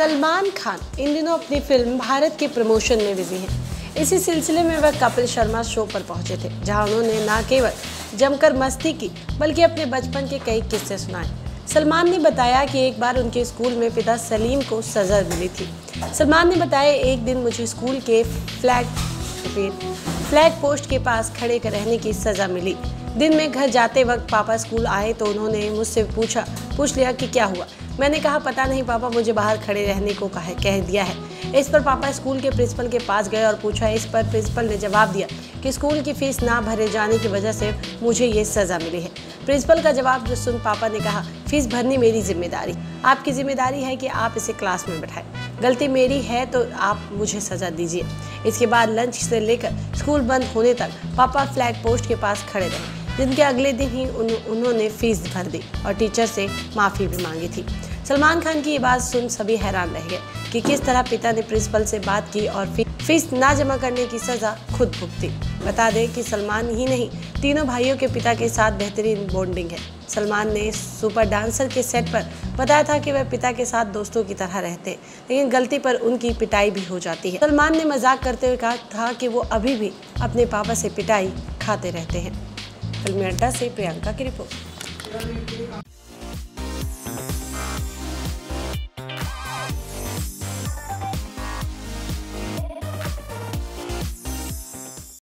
सलमान खान इन दिनों अपनी फ़िल्म भारत के प्रमोशन में बिज़ी हैं। इसी सिलसिले में वह कपिल शर्मा शो पर पहुँचे थे, जहाँ उन्होंने न केवल जमकर मस्ती की, बल्कि अपने बचपन के कई किस्से सुनाए। सलमान ने बताया कि एक बार उनके स्कूल में पिता सलीम को सजा मिली थी। सलमान ने बताया, एक दिन मुझे स्कूल के फ्लैग फ्लैग पोस्ट के पास खड़े कर रहने की सज़ा मिली। दिन में घर जाते वक्त पापा स्कूल आए तो उन्होंने मुझसे पूछा, पूछ लिया कि क्या हुआ? मैंने कहा पता नहीं पापा मुझे बाहर खड़े रहने को कहा कह दिया है। इस पर पापा स्कूल के प्रिंसिपल के पास गए और पूछा। इस पर प्रिंसिपल ने जवाब दिया कि स्कूल की फ़ीस ना भरे जाने की वजह से मुझे ये सज़ा मिली है। प्रिंसिपल का जवाब जो सुन पापा ने कहा फ़ीस भरनी मेरी ज़िम्मेदारी। आपकी ज़िम्मेदारी है कि आप इसे क्लास में बैठाएँ। गलती मेरी है तो आप मुझे सज़ा दीजिए। इसके बाद लंच से लेकर स्कूल बंद होने तक पापा फ्लैग पोस्ट के पास खड़े रहे। जिनके अगले दिन ही उन, उन्होंने फ़ीस भर दी और टीचर से माफ़ी भी मांगी थी। सलमान खान की ये बात सुन सभी हैरान रह गए कि किस तरह पिता ने प्रिंसिपल से बात की और फ़ीस ना जमा करने की सज़ा खुद भुगती। बता दें कि सलमान ही नहीं, तीनों भाइयों के पिता के साथ बेहतरीन बॉन्डिंग है। सलमान ने सुपर डांसर के सेट पर बताया था कि वह पिता के साथ दोस्तों की तरह रहते, लेकिन गलती पर उनकी पिटाई भी हो जाती है। सलमान ने मज़ाक करते हुए कहा था कि वो अभी भी अपने पापा से पिटाई खाते रहते हैं। फिल्मी अड्डा से प्रियंका की रिपोर्ट।